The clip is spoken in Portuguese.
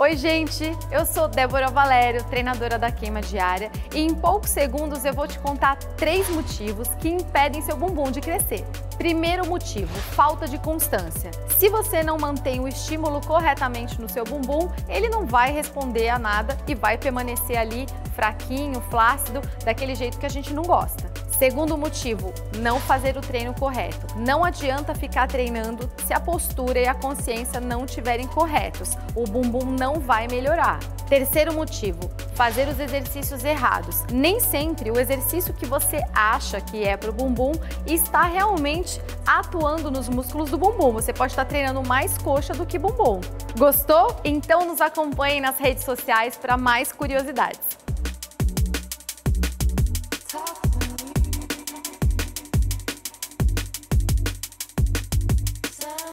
Oi, gente! Eu sou Débora Valério, treinadora da queima diária, e em poucos segundos eu vou te contar três motivos que impedem seu bumbum de crescer. Primeiro motivo, falta de constância. Se você não mantém o estímulo corretamente no seu bumbum, ele não vai responder a nada e vai permanecer ali fraquinho, flácido, daquele jeito que a gente não gosta. Segundo motivo, não fazer o treino correto. Não adianta ficar treinando se a postura e a consciência não estiverem corretos. O bumbum não vai melhorar. Terceiro motivo, fazer os exercícios errados. Nem sempre o exercício que você acha que é para o bumbum está realmente atuando nos músculos do bumbum. Você pode estar treinando mais coxa do que bumbum. Gostou? Então nos acompanhe nas redes sociais para mais curiosidades.